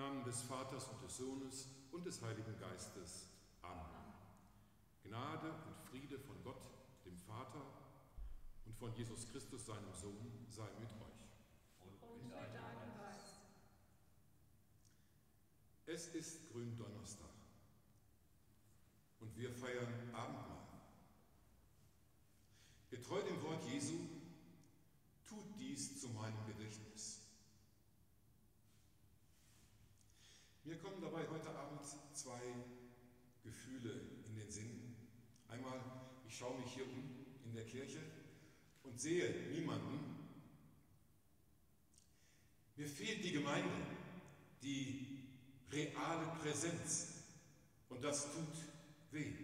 des Vaters und des Sohnes und des Heiligen Geistes. Amen. Gnade und Friede von Gott, dem Vater, und von Jesus Christus, seinem Sohn, sei mit euch. Und mit deinem Geist. Es ist Gründonnerstag und wir feiern Abendmahl. Getreu dem Wort Jesu, tut dies zu meinem Gedächtnis. Mir kommen dabei heute Abend zwei Gefühle in den Sinn. Einmal, ich schaue mich hier um in der Kirche und sehe niemanden. Mir fehlt die Gemeinde, die reale Präsenz und das tut weh.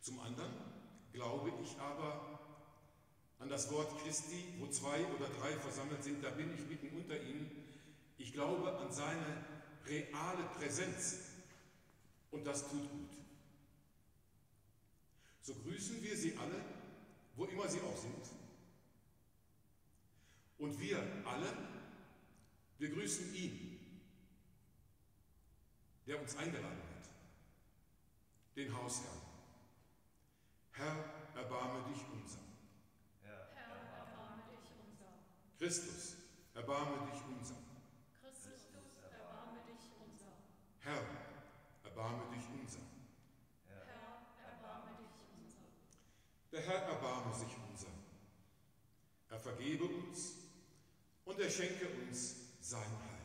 Zum anderen glaube ich aber an das Wort Christi, wo zwei oder drei versammelt sind, da bin ich mitten unter ihnen ich glaube an seine reale Präsenz und das tut gut. So grüßen wir sie alle, wo immer sie auch sind. Und wir alle, wir grüßen ihn, der uns eingeladen hat, den Hausherrn. Herr, erbarme dich unser. Herr, erbarme dich unser. Christus, erbarme dich unser. Herr, erbarme dich unser. Herr, erbarme dich unser. Der Herr erbarme sich unser. Er vergebe uns und er schenke uns sein Heil.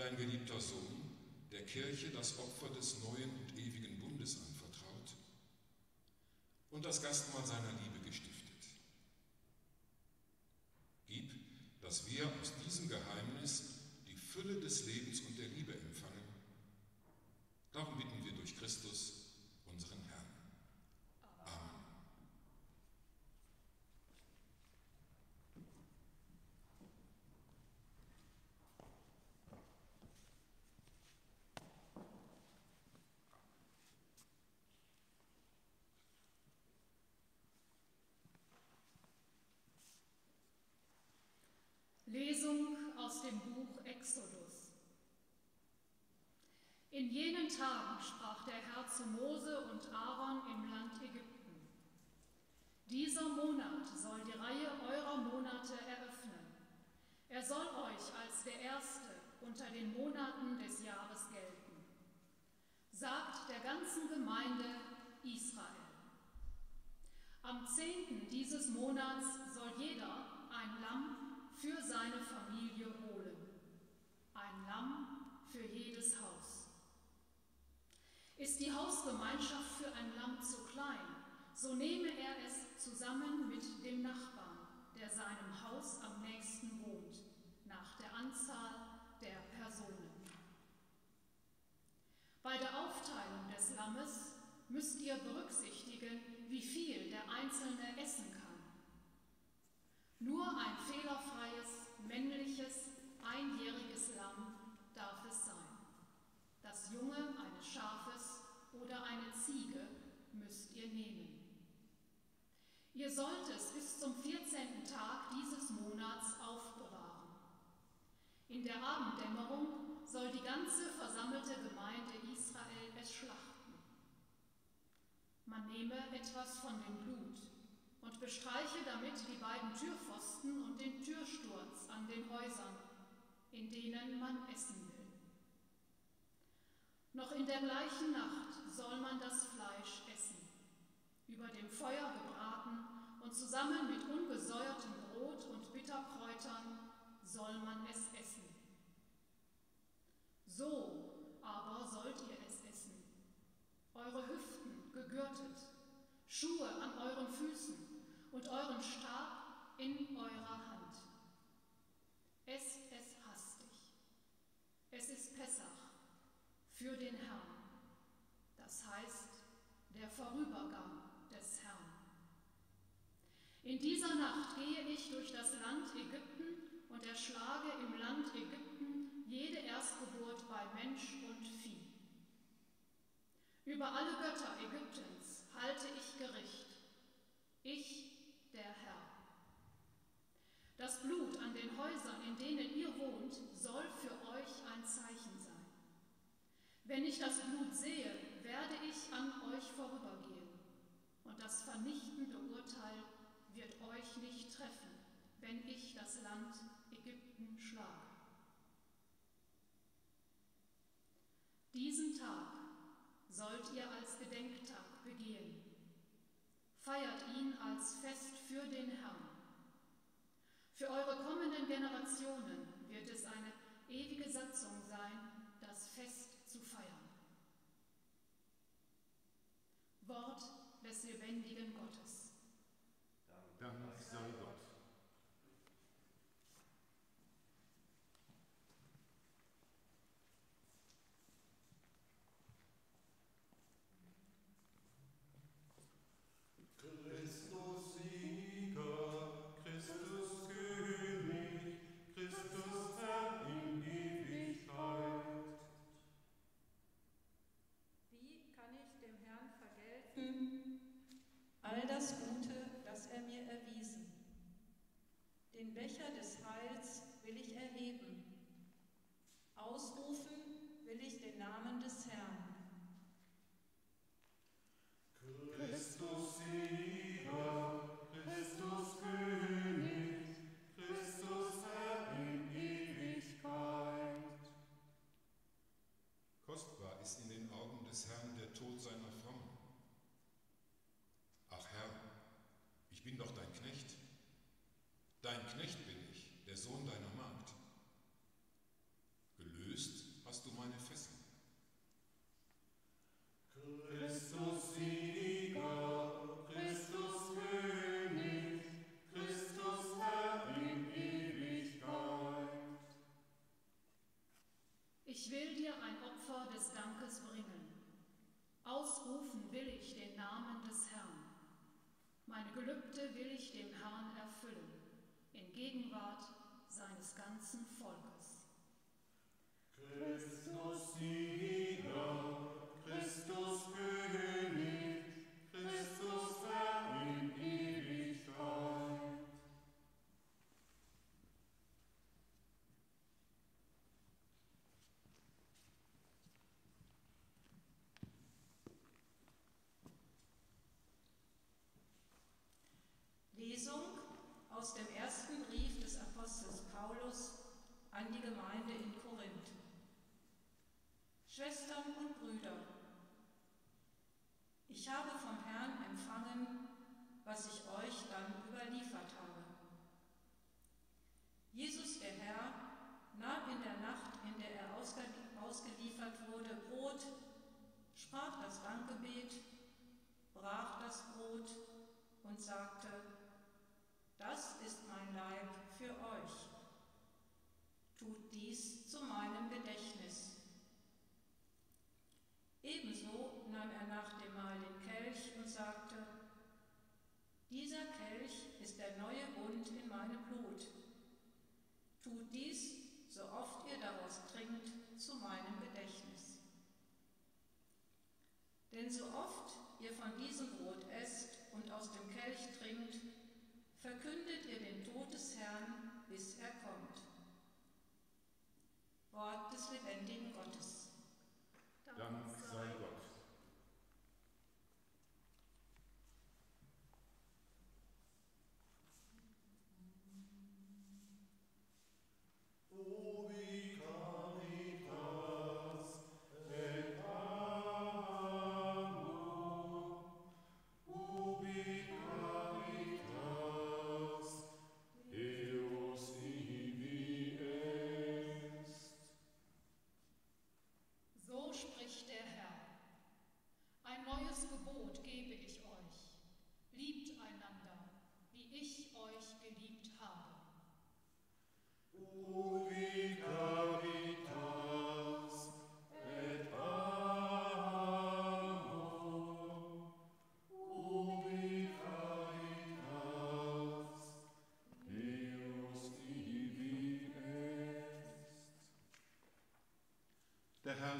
Dein geliebter Sohn der Kirche das Opfer des neuen und ewigen Bundes anvertraut und das Gastmahl seiner Liebe gestiftet. Gib, dass wir aus diesem Geheimnis die Fülle des Lebens und der Liebe empfangen. Darum bitten wir durch Christus, unseren Herrn. Amen. Lesung aus dem Buch Exodus. In jenen Tagen sprach der Herr zu Mose und Aaron im Land Ägypten. Dieser Monat soll die Reihe eurer Monate eröffnen. Er soll euch als der erste unter den Monaten des Jahres gelten. Sagt der ganzen Gemeinde Israel. Am zehnten dieses Monats soll jeder ein Lamm für seine Familie holen. Ein Lamm für jedes Haus. Ist die Hausgemeinschaft für ein Lamm zu klein, so nehme er es zusammen mit dem Nachbarn, der seinem Haus am nächsten wohnt, nach der Anzahl der Personen. Bei der Aufteilung des Lammes müsst ihr berücksichtigen, wie viel der Einzelne essen kann. Nur ein fehlerfreies, männliches, einjähriges Lamm darf es sein. Das Junge eines Schafes oder eine Ziege müsst ihr nehmen. Ihr sollt es bis zum 14. Tag dieses Monats aufbewahren. In der Abenddämmerung soll die ganze versammelte Gemeinde Israel es schlachten. Man nehme etwas von dem Blut und bestreiche damit die beiden Türpfosten und den Türsturz an den Häusern, in denen man essen will. Noch in der gleichen Nacht soll man das Fleisch essen, über dem Feuer gebraten und zusammen mit ungesäuertem Brot und Bitterkräutern soll man es essen. So aber sollt ihr es essen, eure Hüften gegürtet, Schuhe an euren Füßen und euren Stab in eurer Hand. Esst es hastig. Es ist Pessach für den Herrn, das heißt der Vorübergang des Herrn. In dieser Nacht gehe ich durch das Land Ägypten und erschlage im Land Ägypten jede Erstgeburt bei Mensch und Vieh. Über alle Götter Ägyptens halte ich Gericht. Ich, der Herr. Das Blut an den Häusern, in denen ihr wohnt, soll für euch ein Zeichen sein. Wenn ich das Blut sehe, werde ich an euch vorübergehen, und das vernichtende Urteil wird euch nicht treffen, wenn ich das Land Ägypten schlage. Diesen Tag sollt ihr als Gedenktag. Feiert ihn als Fest für den Herrn. Für eure kommenden Generationen wird es eine ewige Satzung sein, das Fest zu feiern. Wort des lebendigen Gottes.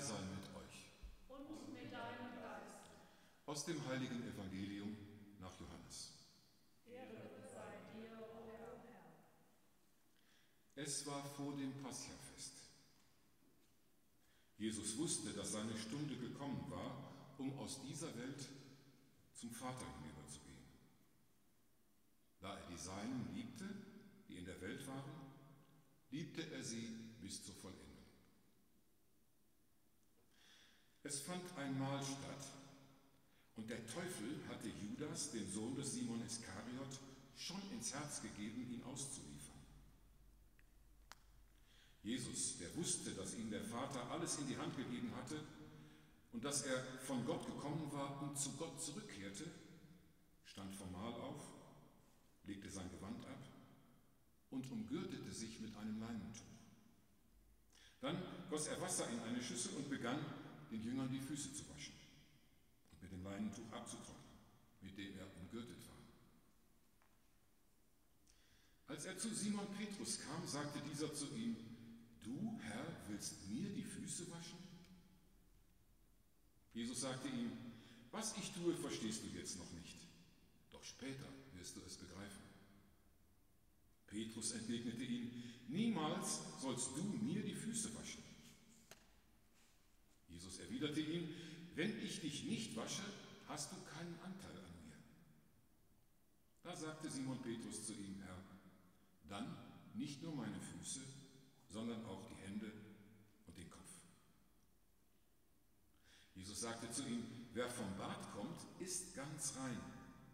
Herr sei mit euch. Und mit deinem Geist. Aus dem heiligen Evangelium nach Johannes. Ehre sei dir, o Herr. Es war vor dem Passiafest. Jesus wusste, dass seine Stunde gekommen war, um aus dieser Welt zum Vater hinüberzugehen. Da er die Seinen liebte, die in der Welt waren, liebte er sie bis zur Vollendung. Es fand ein Mahl statt und der Teufel hatte Judas, den Sohn des Simon Iskariot, schon ins Herz gegeben, ihn auszuliefern. Jesus, der wusste, dass ihm der Vater alles in die Hand gegeben hatte und dass er von Gott gekommen war und zu Gott zurückkehrte, stand vom Mahl auf, legte sein Gewand ab und umgürtete sich mit einem Leinentuch. Dann goss er Wasser in eine Schüssel und begann, den Jüngern die Füße zu waschen und mit dem Leinentuch abzutrocknen, mit dem er umgürtet war. Als er zu Simon Petrus kam, sagte dieser zu ihm, Du, Herr, willst mir die Füße waschen? Jesus sagte ihm, was ich tue, verstehst du jetzt noch nicht, doch später wirst du es begreifen. Petrus entgegnete ihm, niemals sollst du mir die Füße waschen. Erwiderte ihm, wenn ich dich nicht wasche, hast du keinen Anteil an mir. Da sagte Simon Petrus zu ihm, Herr, dann nicht nur meine Füße, sondern auch die Hände und den Kopf. Jesus sagte zu ihm, wer vom Bad kommt, ist ganz rein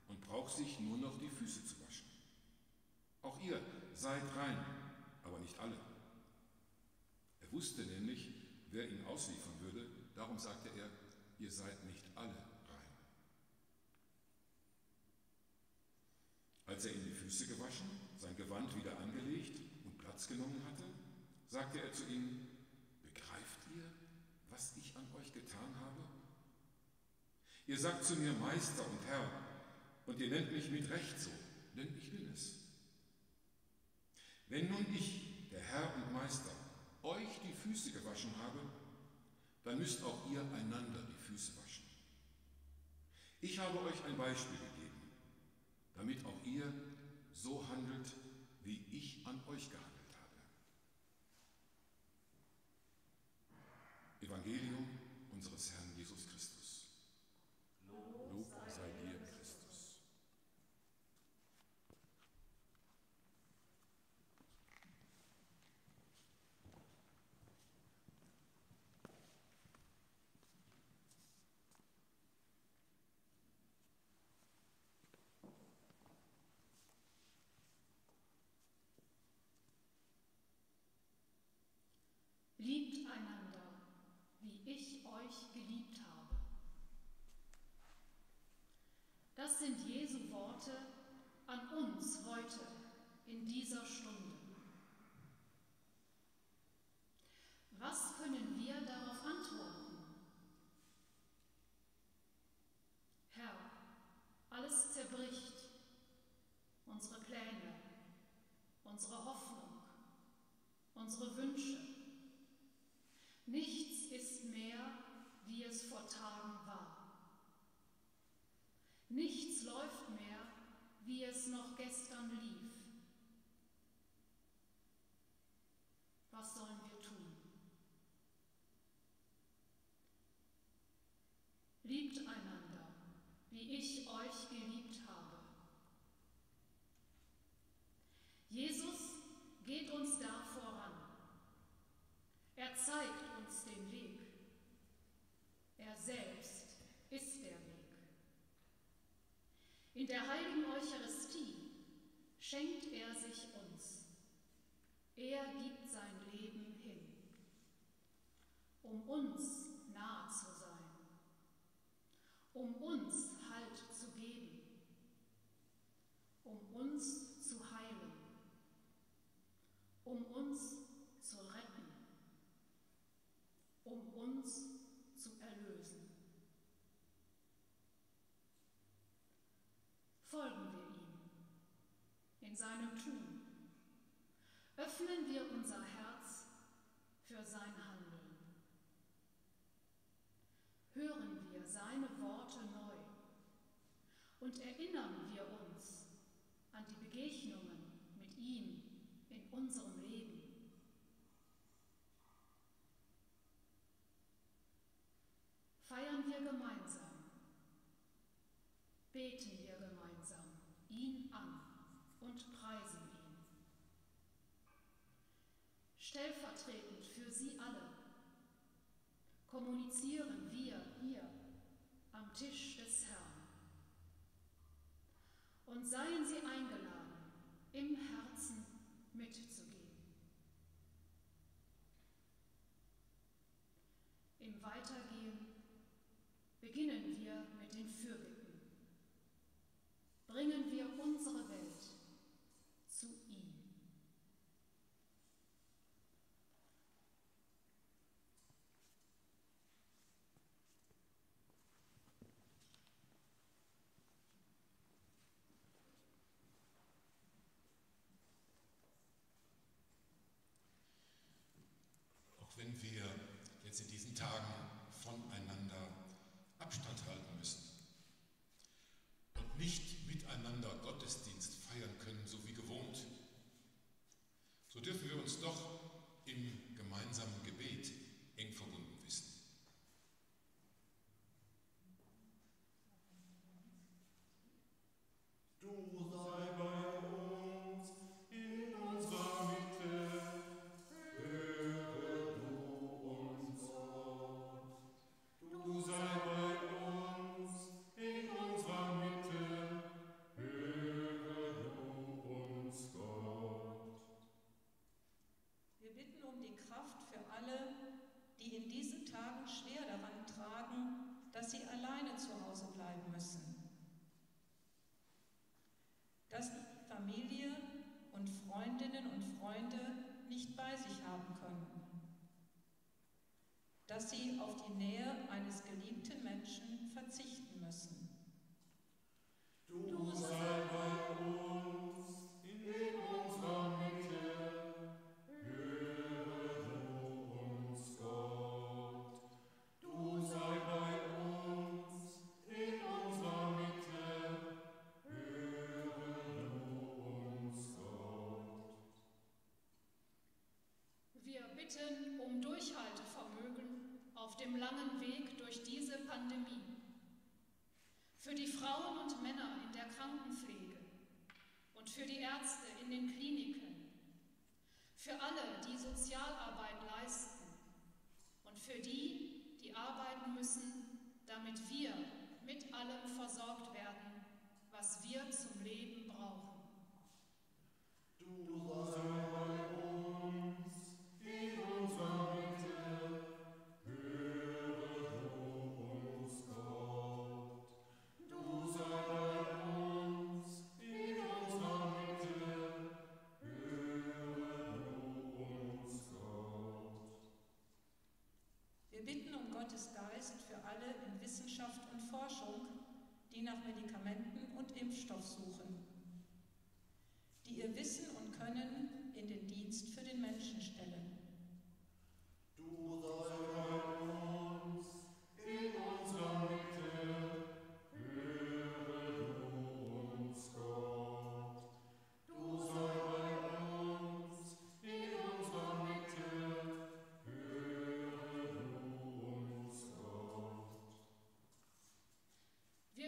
und braucht sich nur noch die Füße zu waschen. Auch ihr seid rein, aber nicht alle. Er wusste nämlich, wer ihn ausliefern würde, darum sagte er, ihr seid nicht alle rein. Als er ihm die Füße gewaschen, sein Gewand wieder angelegt und Platz genommen hatte, sagte er zu ihnen, begreift ihr, was ich an euch getan habe? Ihr sagt zu mir Meister und Herr, und ihr nennt mich mit Recht so, denn ich bin es. Wenn nun ich, der Herr und Meister, euch die Füße gewaschen habe, dann müsst auch ihr einander die Füße waschen. Ich habe euch ein Beispiel gegeben, damit auch ihr so handelt, wie ich an euch gehandelt habe. Evangelium unseres Herrn In der heiligen Eucharistie schenkt er sich uns. Er gibt sein Leben hin, um uns seinem Tun. Öffnen wir unser Herz für sein Handeln. Hören wir seine Worte neu und erinnern wir uns an die Begegnungen mit ihm in unserem Leben. Feiern wir gemeinsam. kommunizieren wir hier am Tisch des Herrn. Und seien Sie ein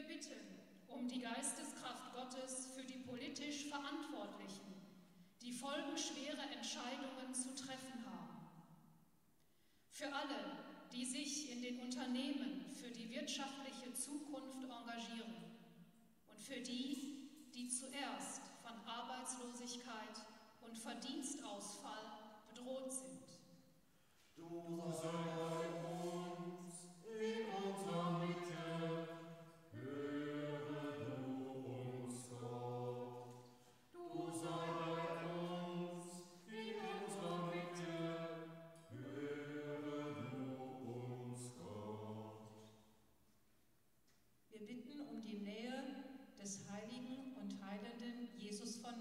bitten um die Geisteskraft Gottes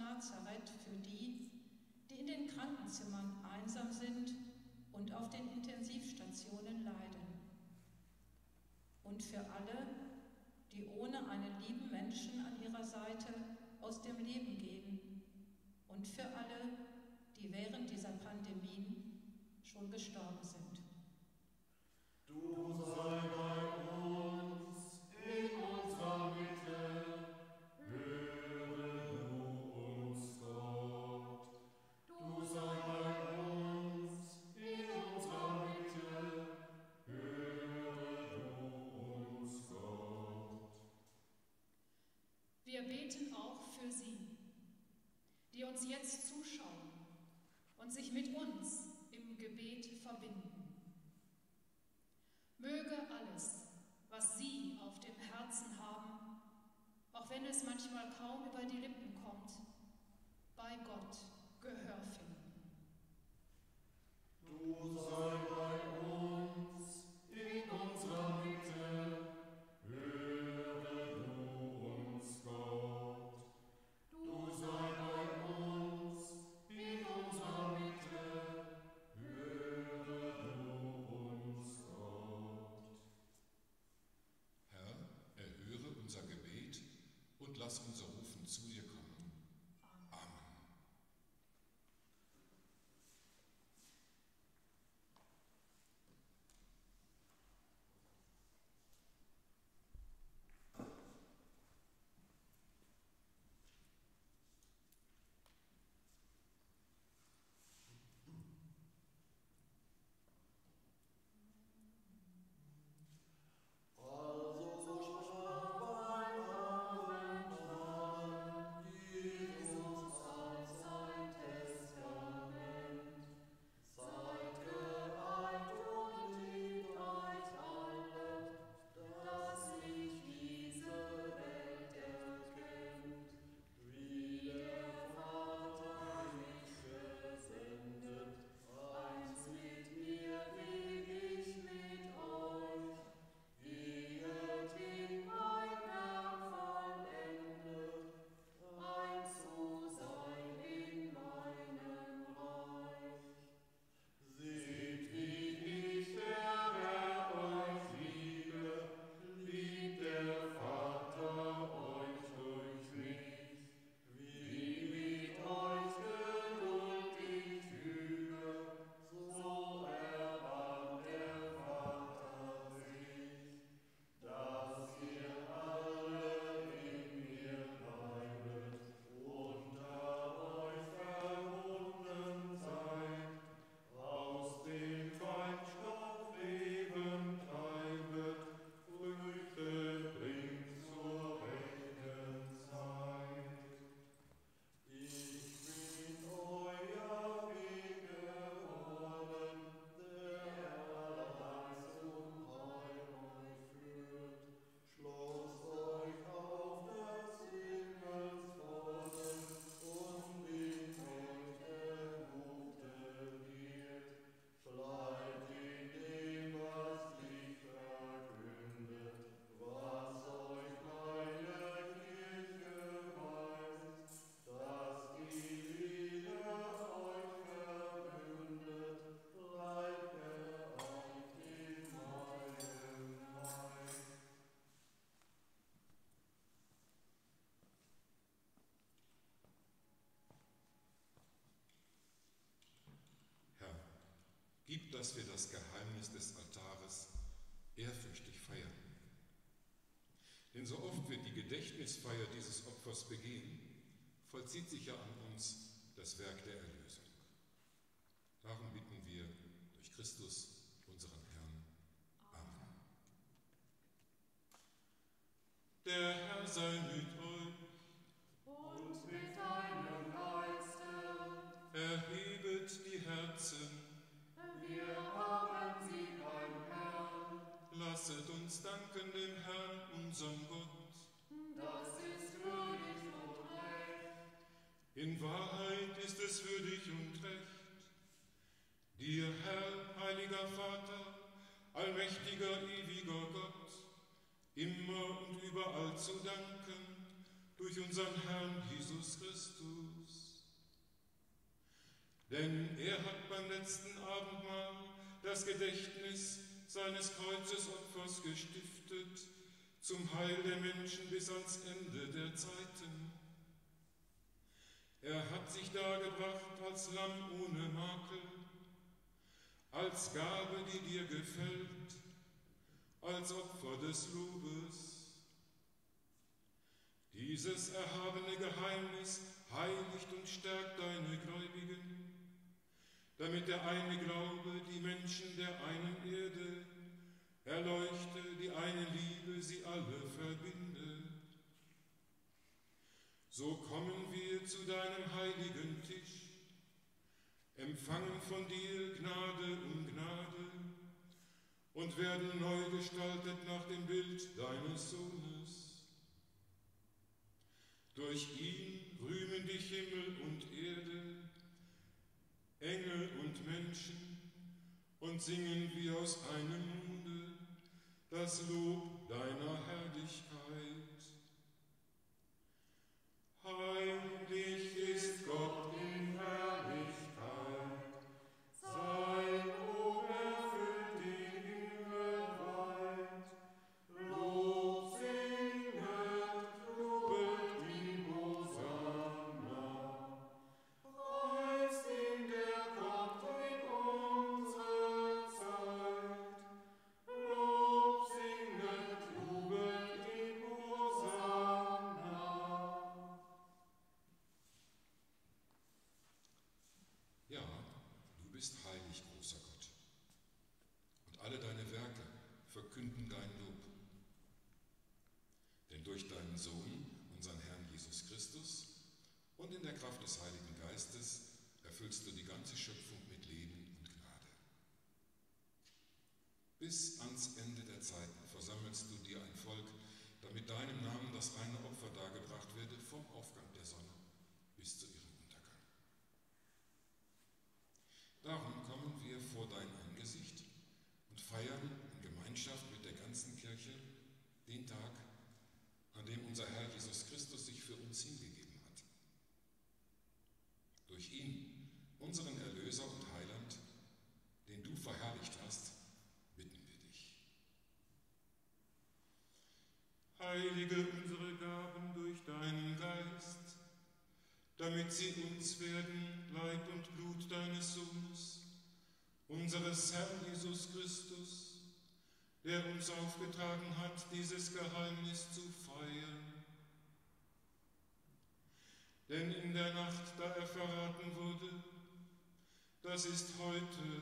Nazareth für die, die in den Krankenzimmern einsam sind und auf den Intensivstationen leiden. Und für alle, die ohne einen lieben Menschen an ihrer Seite aus dem Leben gehen. Und für alle, die während dieser Pandemien schon gestorben sind. Du sei bei kaum über die Lippen kommt. Bei Gott Gehör finden. Du sollst blieb, dass wir das Geheimnis des Altares ehrfürchtig feiern. Denn so oft wir die Gedächtnisfeier dieses Opfers begehen, vollzieht sich ja an uns das Werk der Erlösung. Denn er hat beim letzten Abendmahl das Gedächtnis seines Kreuzesopfers gestiftet zum Heil der Menschen bis ans Ende der Zeiten. Er hat sich dargebracht als Lamm ohne Makel, als Gabe, die dir gefällt, als Opfer des Lobes. Dieses erhabene Geheimnis heiligt und stärkt deine Gläubigen, damit der eine Glaube die Menschen der einen Erde erleuchte, die eine Liebe sie alle verbinde. So kommen wir zu deinem heiligen Tisch, empfangen von dir Gnade um Gnade und werden neu gestaltet nach dem Bild deines Sohnes. Durch ihn rühmen dich Himmel und Erde, Engel und Menschen und singen wie aus einem Munde das Lob deiner Herrlichkeit. Heilig ist Gott deinen Sohn, unseren Herrn Jesus Christus, und in der Kraft des Heiligen Geistes erfüllst du die ganze Schöpfung mit Leben und Gnade. Bis ans Ende der Zeiten versammelst du dir ein Volk, damit deinem Namen das reine Opfer dargebracht werde vom Aufgang der Sonne bis zu ihrem Untergang. Darum kommen wir vor dein Angesicht und feiern in Gemeinschaft mit der ganzen Kirche den Tag, an dem unser Herr Jesus Christus sich für uns hingegeben hat. Durch ihn, unseren Erlöser und Heiland, den du verherrlicht hast, bitten wir dich. Heilige unsere Gaben durch deinen Geist, damit sie werden, Leib und Blut deines Sohnes, unseres Herrn Jesus Christus, der uns aufgetragen hat, dieses Geheimnis zu feiern. Denn in der Nacht, da er verraten wurde, das ist heute,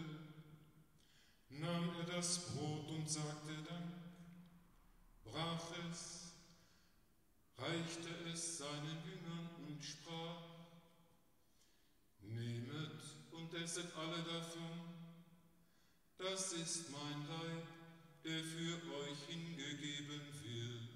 nahm er das Brot und sagte dann, brach es, reichte es seinen Jüngern und sprach, Nehmet und esset alle davon, das ist mein Leib, der für euch hingegeben wird.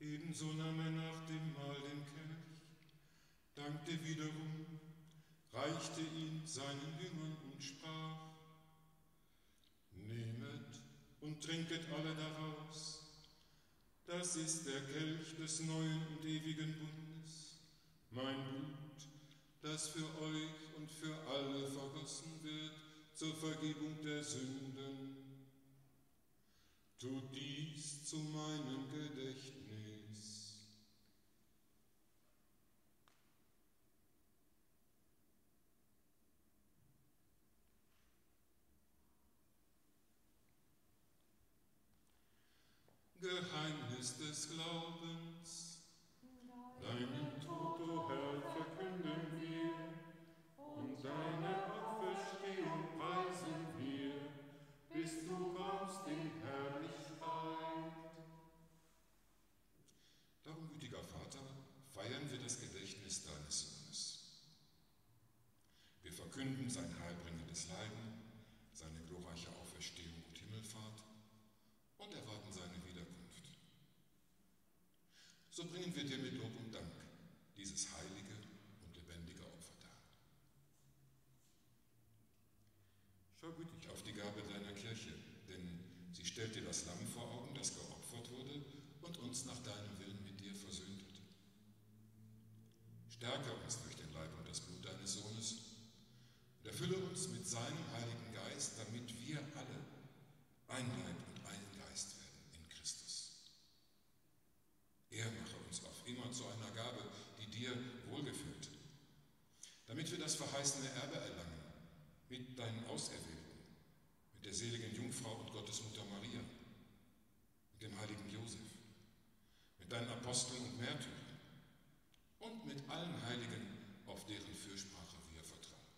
Ebenso nahm er nach dem Mahl den Kelch, dankte wiederum, reichte ihn seinen Jüngern und sprach, Nehmet und trinket alle daraus, das ist der Kelch des neuen und ewigen Bundes, mein Blut, das für euch und für alle vergossen wird zur Vergebung der Sünden. Tut dies zu meinem Gedächtnis. Geheimnis des Glaubens. Deinen Tod, o oh Herr, verkünden wir und deine Auferstehung preisen wir, bis du kommst in Herrlichkeit. Darum, gütiger Vater, feiern wir das Gedächtnis deines Sohnes. Wir verkünden sein que Dieu me verheißene Erbe erlangen mit deinen Auserwählten, mit der seligen Jungfrau und Gottesmutter Maria, mit dem heiligen Josef, mit deinen Aposteln und Märtyrern und mit allen Heiligen, auf deren Fürsprache wir vertrauen.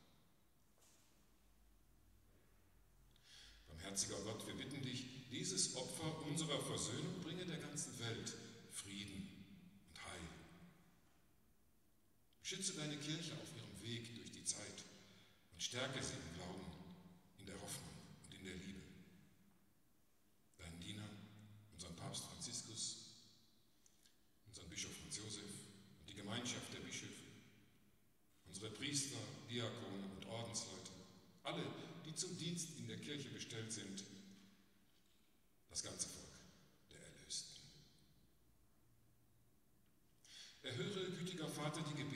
Barmherziger Gott, wir bitten dich, dieses Opfer unserer Versöhnung bringe der ganzen Welt Frieden fato de que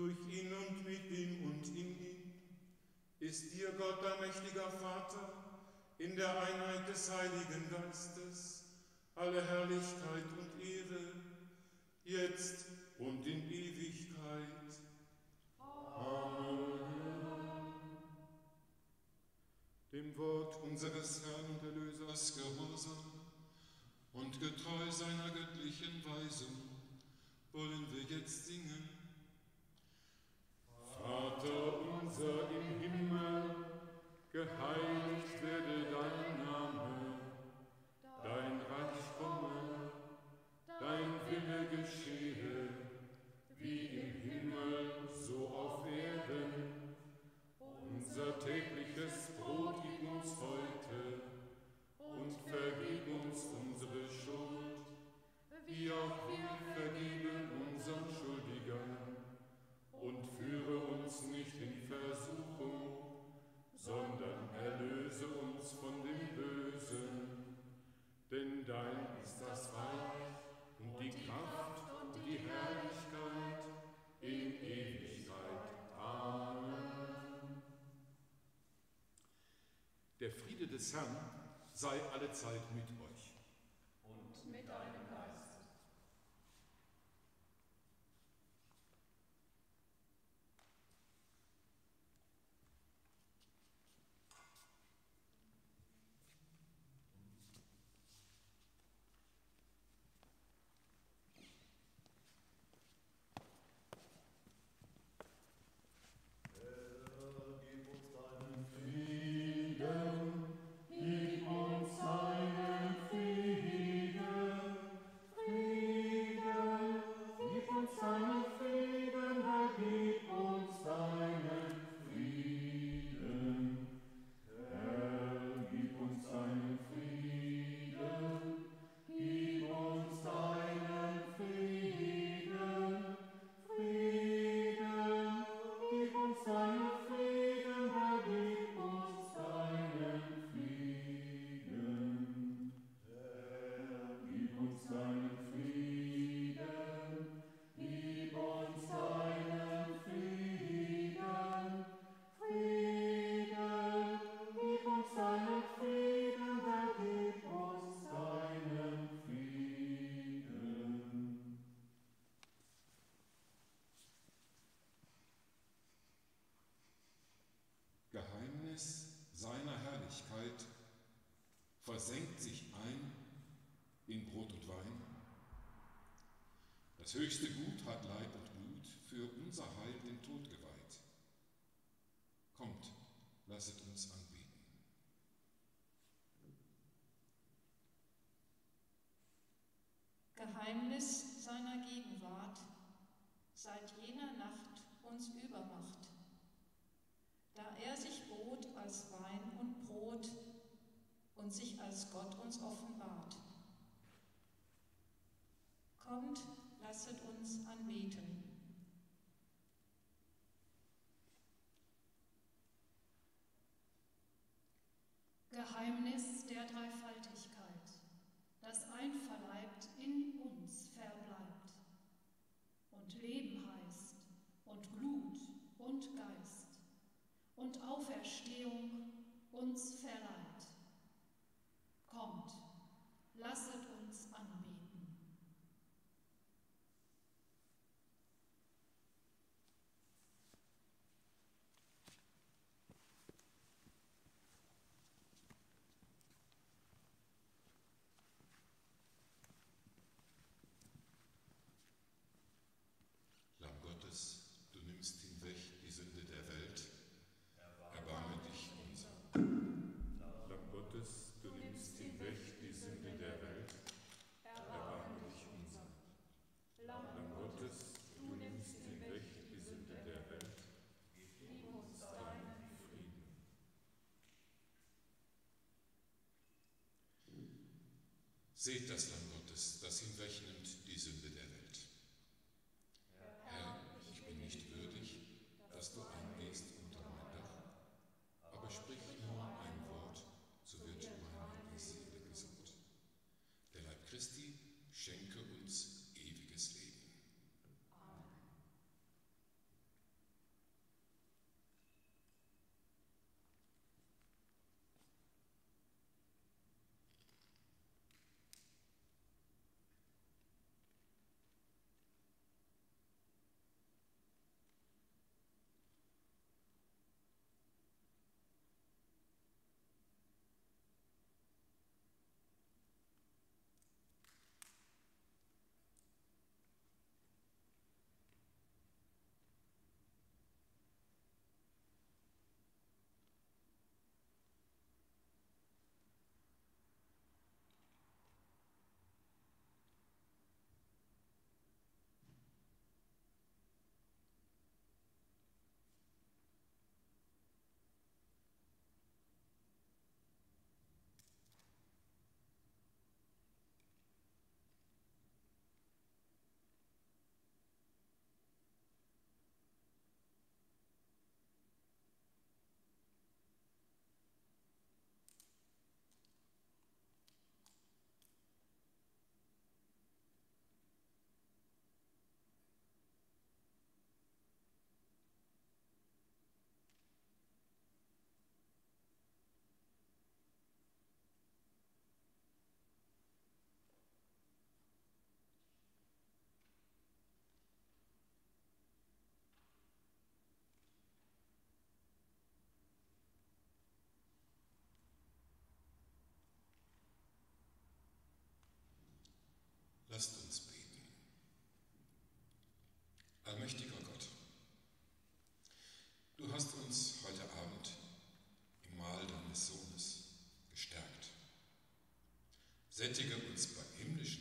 durch ihn und mit ihm und in ihm, ist dir Gott, der mächtiger Vater, in der Einheit des Heiligen Geistes, alle Herrlichkeit und Ehre, jetzt und in Ewigkeit. Amen. Dem Wort unseres Herrn und Erlösers Gehorsam und getreu seiner göttlichen Weisung wollen wir jetzt singen. Vater unser im Himmel, geheiligt werde dein Name, dein Reich komme, dein Wille geschehe, wie im Himmel so auf Erden. Unser täglich Herrn sei allezeit mit Das höchste Gut hat Leib Geheimnis der Dreifaltigkeit, das einverleibt in uns verbleibt und Leben heißt und Glut und Geist und Auferstehung uns verleiht. Seht das Lamm Gottes, das hinwegnimmt die Sünde der Welt. Lasst uns beten. Allmächtiger Gott, du hast uns heute Abend im Mahl deines Sohnes gestärkt. Sättige uns bei himmlischen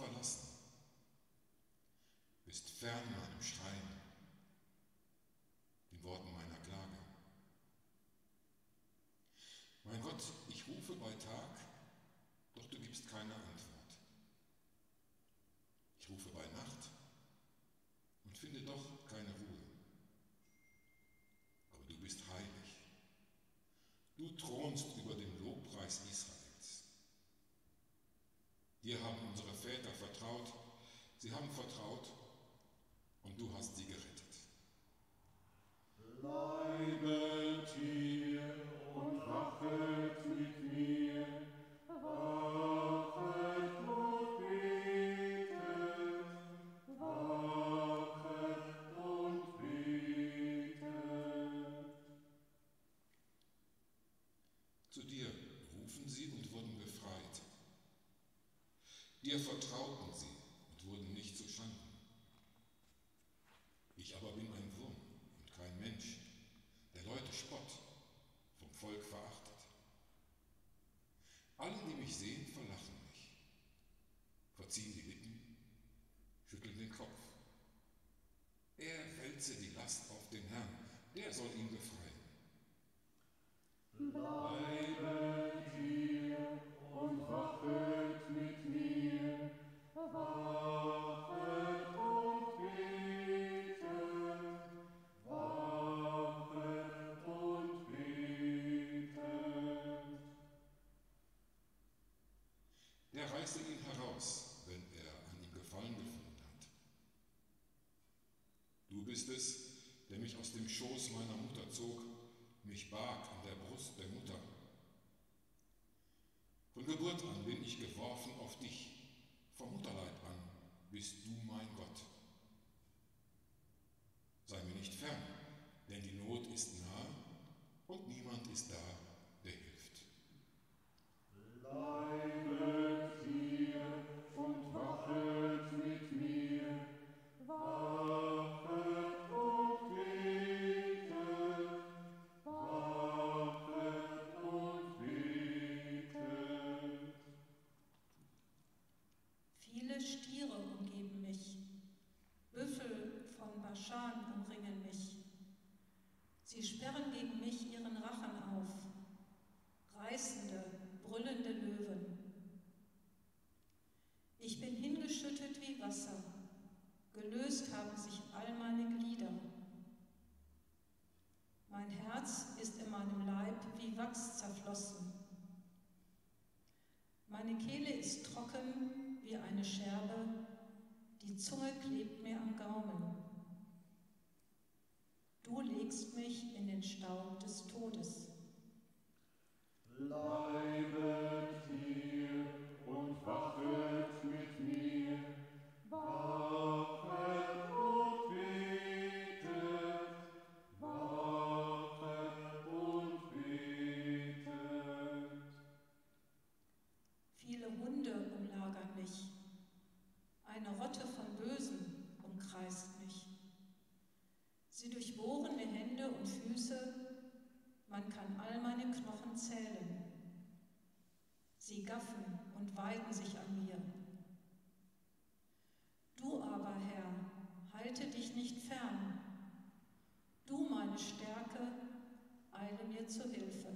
verlassen, bist fern meinem Schrein. dir vertrauten. bist es, der mich aus dem Schoß meiner Mutter zog, mich barg an der Brust der Mutter. Von Geburt an bin ich geworfen auf dich, vom Mutterleib an bist du mein Gott. Sei mir nicht fern, denn die Not ist nah und niemand ist da, man kann all meine Knochen zählen. Sie gaffen und weiden sich an mir. Du aber, Herr, halte dich nicht fern. Du, meine Stärke, eile mir zu Hilfe.